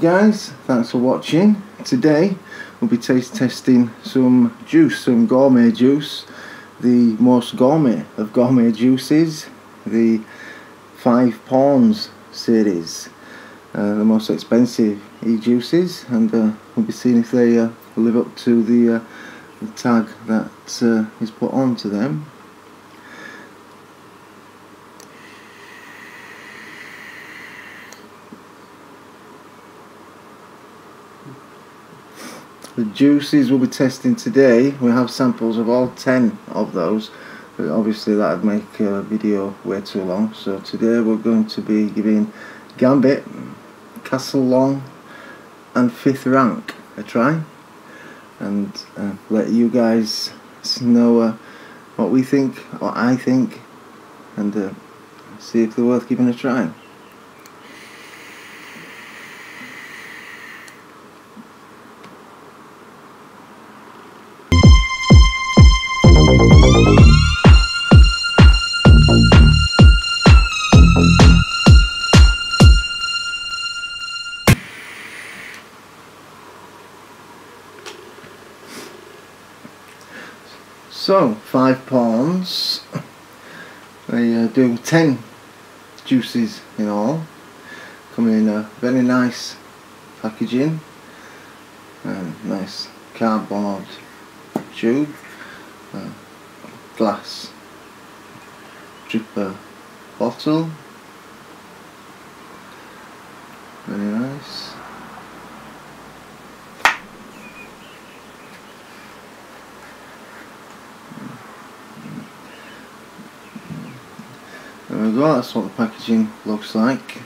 Guys, thanks for watching. Today we'll be taste testing some juice, some gourmet juice. The most gourmet of gourmet juices, the Five Pawns series. Uh, the most expensive e-juices and uh, we'll be seeing if they uh, live up to the, uh, the tag that uh, is put onto them. The juices we'll be testing today, we have samples of all 10 of those. But obviously that would make a video way too long. So today we're going to be giving Gambit, Castle Long and Fifth Rank a try. And uh, let you guys know uh, what we think, what I think, and uh, see if they're worth giving a try. So, five pawns. They uh, do ten juices in all. Come in a very nice packaging. And nice cardboard tube. Glass dripper bottle. Very nice. There we go, that's what the packaging looks like.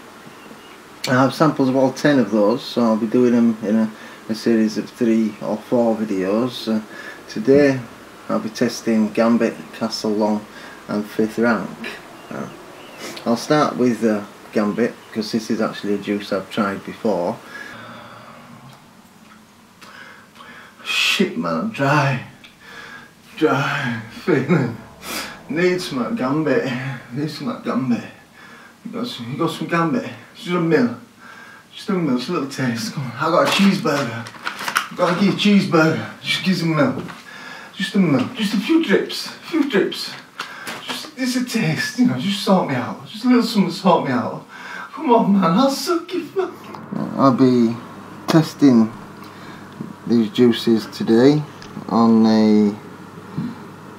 I have samples of all 10 of those, so I'll be doing them in a, a series of 3 or 4 videos. Uh, today I'll be testing Gambit, Castle Long and 5th rank. Uh, I'll start with uh, Gambit, because this is actually a juice I've tried before. Shit man, I'm dry. Dry, feeling. Need some gambit. Need some gambit. You got some, you got some gambit. Just a meal. Just a meal, just a little taste. Come on. I got a cheeseburger. I got a cheeseburger. Just give some milk. Just a milk. Just a few drips. A few drips. Just this a taste, you know, just sort me out. Just a little something to sort me out. Come on man, I'll suck you fucking I'll be testing these juices today on a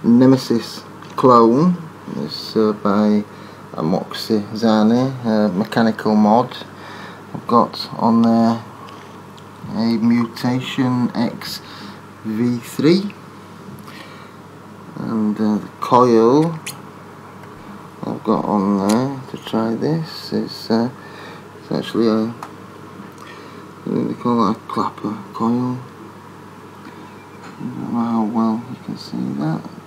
Nemesis clone. It's uh, by Moxie Zani, mechanical mod. I've got on there a Mutation X V3 and uh, the coil I've got on there to try this is uh, it's actually a what do they call that a clapper coil I don't know how well you can see that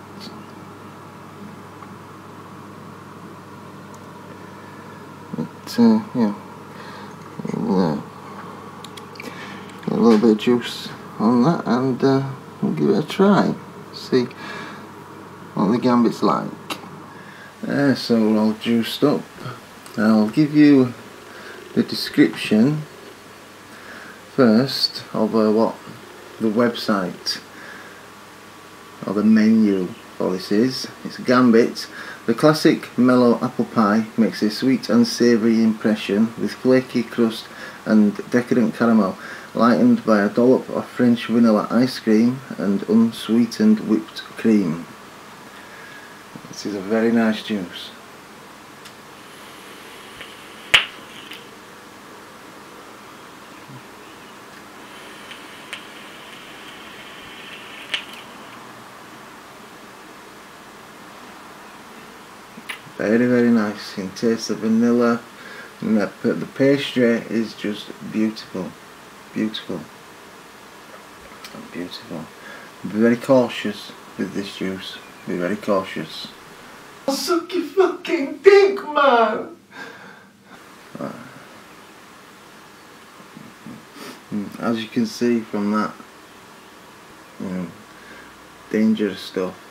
but uh, yeah. We'll, uh, a little bit of juice on that and uh, we'll give it a try. See what the gambit's like. Uh, so we're all juiced up. I'll give you the description first of uh, what the website or the menu for this is. It's Gambit the classic mellow apple pie makes a sweet and savoury impression with flaky crust and decadent caramel lightened by a dollop of French vanilla ice cream and unsweetened whipped cream this is a very nice juice. Very very nice. You can taste the vanilla and the, the pastry is just beautiful. Beautiful. Beautiful. Be very cautious with this juice. Be very cautious. Suck your fucking dick, man! As you can see from that, you know, dangerous stuff.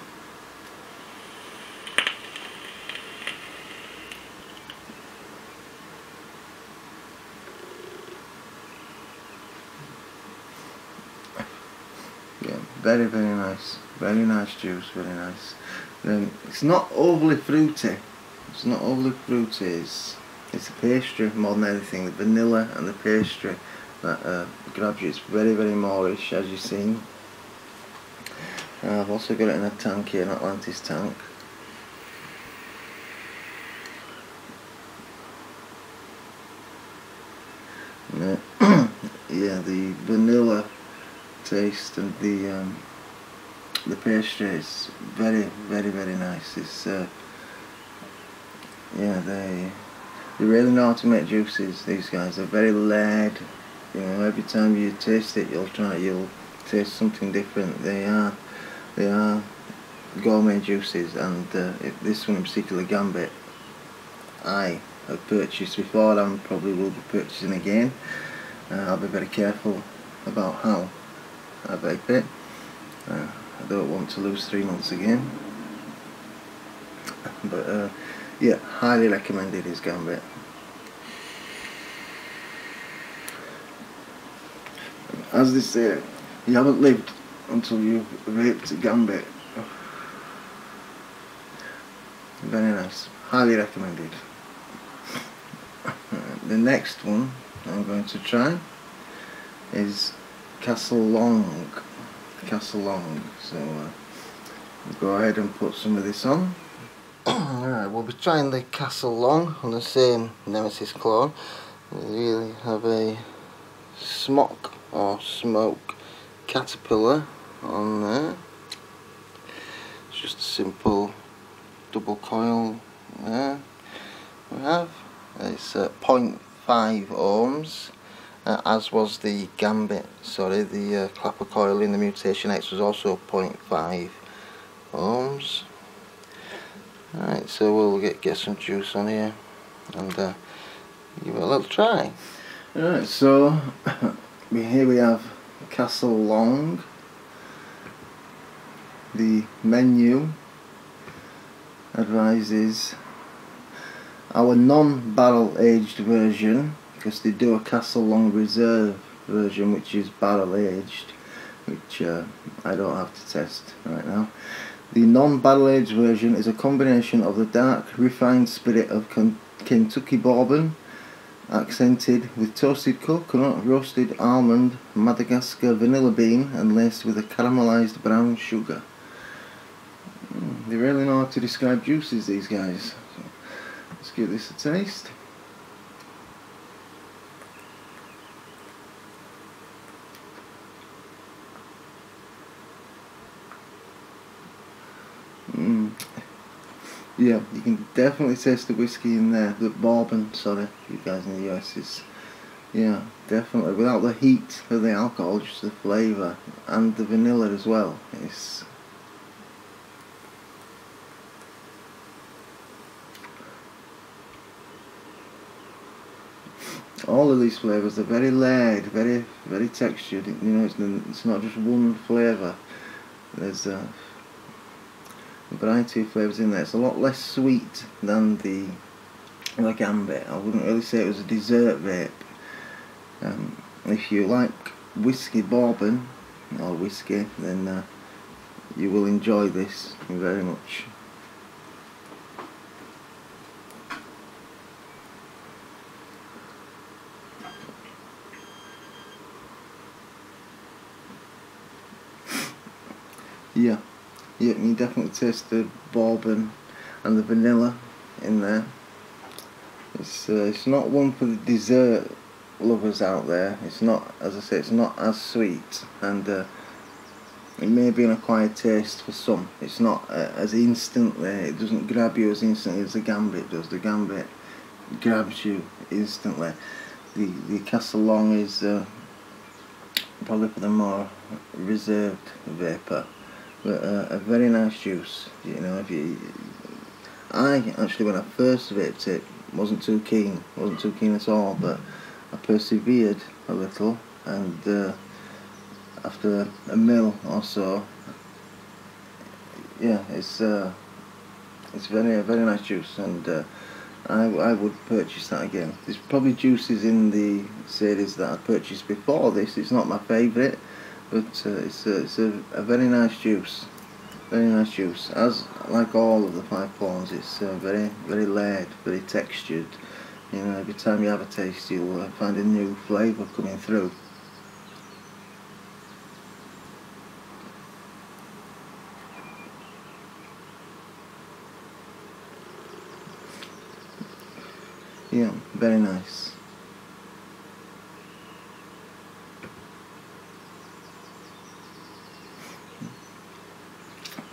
Very very nice. Very nice juice very nice. Um, it's not overly fruity. It's not overly fruity. It's, it's the pastry more than anything. The vanilla and the pastry that uh, grabs you it's very very moreish as you've seen. Uh, I've also got it in a tank here an Atlantis tank. Yeah, the vanilla taste of the um, the pastry is very, very, very nice. It's uh, yeah, they they really know how to make juices. These guys they're very layered. You know, every time you taste it, you'll try, you'll taste something different. They are, they are gourmet juices, and uh, this one in particular, Gambit, I have purchased before and probably will be purchasing again. Uh, I'll be very careful about how I vape it. Uh, I don't want to lose three months again. But uh, yeah, highly recommended is Gambit. As they say, you haven't lived until you've vaped Gambit. Very nice. Highly recommended. the next one I'm going to try is Castle Long. Castle Long. So uh, we'll go ahead and put some of this on. Alright, we'll be trying the Castle Long on the same Nemesis clone. We really have a smock or smoke caterpillar on there. It's just a simple double coil there we have. It's uh, 0.5 ohms uh, as was the Gambit, sorry, the uh, clapper coil in the Mutation X was also 0.5 ohms. Alright, so we'll get, get some juice on here and uh, give it a little try. Alright, so here we have Castle Long, the menu advises our non-barrel aged version because they do a Castle Long Reserve version which is barrel aged which uh, I don't have to test right now the non-barrel aged version is a combination of the dark refined spirit of Kentucky bourbon accented with toasted coconut, roasted almond, Madagascar vanilla bean and laced with a caramelized brown sugar. Mm, they really know how to describe juices these guys. So let's give this a taste. Mm. Yeah, you can definitely taste the whiskey in there. The bourbon, sorry, you guys in the US is, yeah, definitely. Without the heat of the alcohol, just the flavour and the vanilla as well. It's all of these flavours are very layered, very very textured. You know, it's, it's not just one flavour. There's a variety of flavours in there. It's a lot less sweet than the the Gambit. I wouldn't really say it was a dessert vape. Um, if you like whiskey bourbon or whiskey, then uh, you will enjoy this very much. Yeah, you definitely taste the bourbon and the vanilla in there. It's uh, it's not one for the dessert lovers out there. It's not, as I say, it's not as sweet, and uh, it may be an acquired taste for some. It's not uh, as instantly. It doesn't grab you as instantly as the Gambit does. The Gambit grabs you instantly. The the Castle Long is uh, probably for the more reserved vaper but uh, a very nice juice you know if you I actually when I first vaped it wasn't too keen wasn't too keen at all but I persevered a little and uh, after a mill or so yeah it's uh, it's very a very nice juice and uh, I, I would purchase that again. There's probably juices in the series that I purchased before this it's not my favourite but uh, it's a, it's a, a very nice juice. Very nice juice. As like all of the five pawns it's uh, very very layered very textured. You know every time you have a taste you'll uh, find a new flavour coming through. Yeah very nice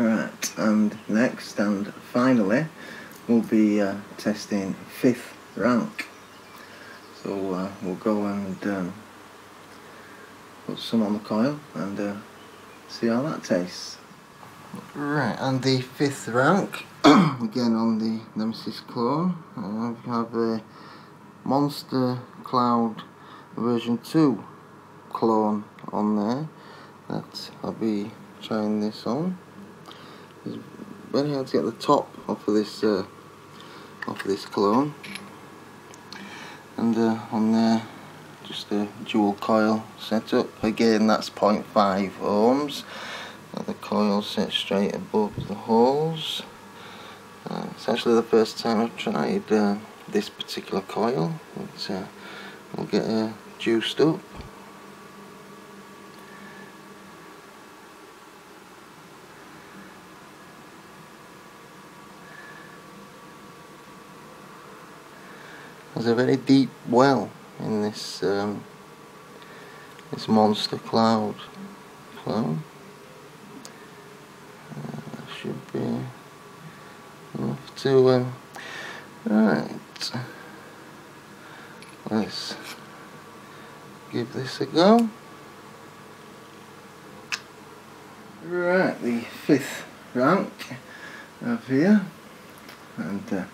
Right, and next and finally we'll be uh, testing fifth rank. So uh, we'll go and um, put some on the coil and uh, see how that tastes. Right, and the fifth rank, again on the Nemesis clone, uh, we have a Monster Cloud version 2 clone on there that I'll be trying this on. It's very hard to get the top off of this uh, off of this clone. And uh, on there, just a dual coil setup. Again, that's 0.5 ohms. the coil set straight above the holes. Uh, it's actually the first time I've tried uh, this particular coil. But, uh, we'll get uh, juiced up. There's a very deep well in this um, this monster cloud cloud. Uh, should be enough to um, right. Let's give this a go. Right, the fifth rank up here, and uh,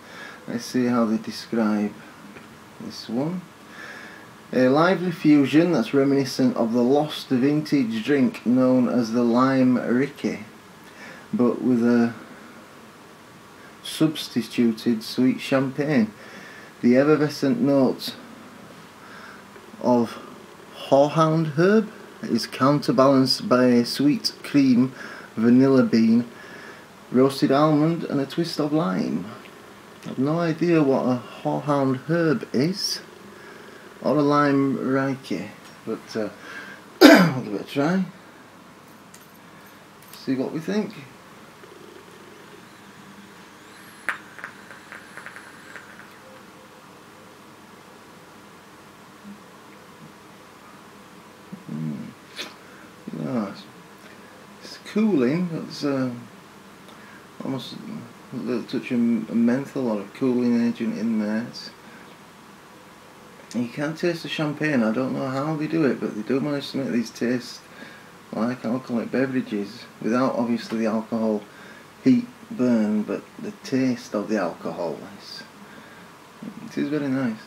let's see how they describe this one. A lively fusion that's reminiscent of the lost vintage drink known as the Lime Rickey, but with a substituted sweet champagne. The effervescent notes of horehound herb is counterbalanced by a sweet cream, vanilla bean, roasted almond and a twist of lime. I've no idea what a horehound herb is. Or a lime reiki but uh, we'll give it a try. See what we think. Mm. yeah, it's cooling. It's uh, almost a little touch of menthol or a cooling agent in there. You can taste the champagne. I don't know how they do it, but they do manage to make these taste like alcoholic beverages without obviously the alcohol heat burn, but the taste of the alcohol is it is very nice.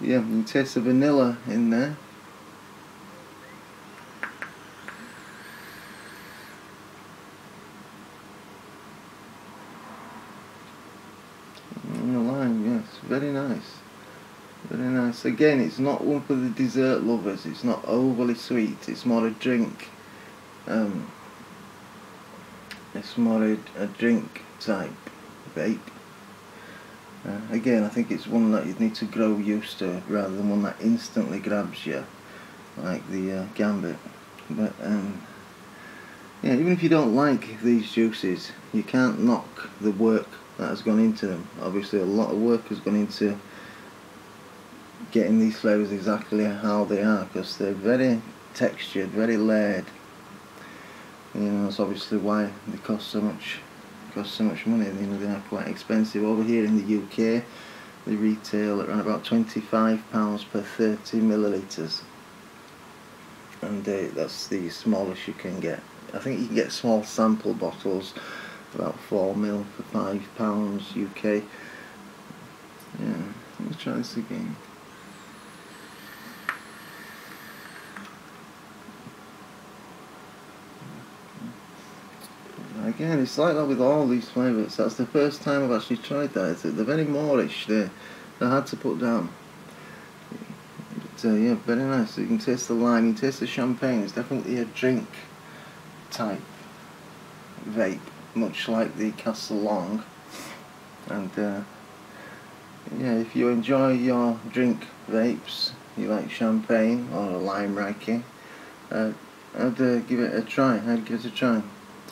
Yeah, you taste the vanilla in there. And the lime, yes, very nice. Very nice. Again, it's not one for the dessert lovers. It's not overly sweet. It's more a drink. Um, it's more a, a drink type vape. Uh, again, I think it's one that you need to grow used to rather than one that instantly grabs you, like the uh, Gambit. But um, yeah, even if you don't like these juices, you can't knock the work that has gone into them. Obviously, a lot of work has gone into getting these flavours exactly how they are because they're very textured, very layered. You know, that's obviously why they cost so much cost so much money. You know, they are quite expensive. Over here in the UK, they retail at around about £25 per 30 millilitres. And uh, that's the smallest you can get. I think you can get small sample bottles, about 4 mil for £5 UK. Yeah, let's try this again. Again, it's like that with all these flavours. That's the first time I've actually tried that. They're very moreish. They're, they're hard to put down. But uh, yeah, very nice. You can taste the lime, you can taste the champagne. It's definitely a drink type vape, much like the Castle Long. And uh, yeah, if you enjoy your drink vapes, you like champagne or a lime raki, uh, I'd uh, give it a try. I'd give it a try.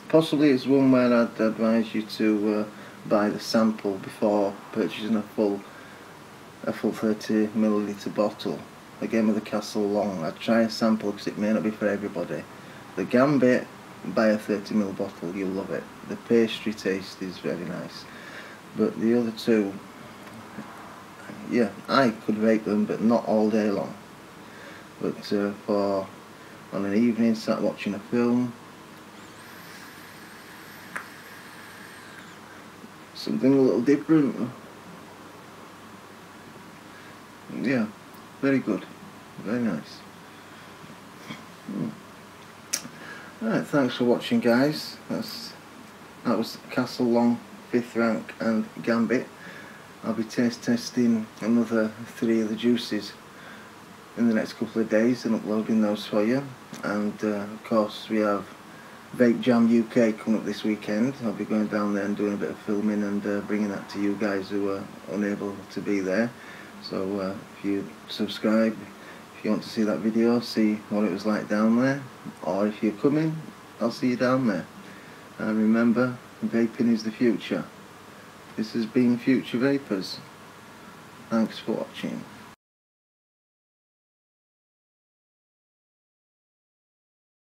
Possibly it's one where I'd advise you to uh, buy the sample before purchasing a full a full 30 milliliter bottle. Again with the Castle Long, I'd try a sample because it may not be for everybody. The Gambit, buy a 30 ml bottle, you'll love it. The pastry taste is very nice. But the other two, yeah, I could vape them, but not all day long. But uh, for on an evening, sat watching a film, something a little different. Yeah, very good, very nice. Hmm. Alright, thanks for watching guys. That's that was Castle Long, fifth rank and Gambit. I'll be taste testing another three of the juices in the next couple of days and uploading those for you. And uh, of course we have Vape Jam UK coming up this weekend. I'll be going down there and doing a bit of filming and uh, bringing that to you guys who are unable to be there. So uh, if you subscribe, if you want to see that video, see what it was like down there, or if you're coming, I'll see you down there. And remember, vaping is the future. This has been Future Vapers. Thanks for watching.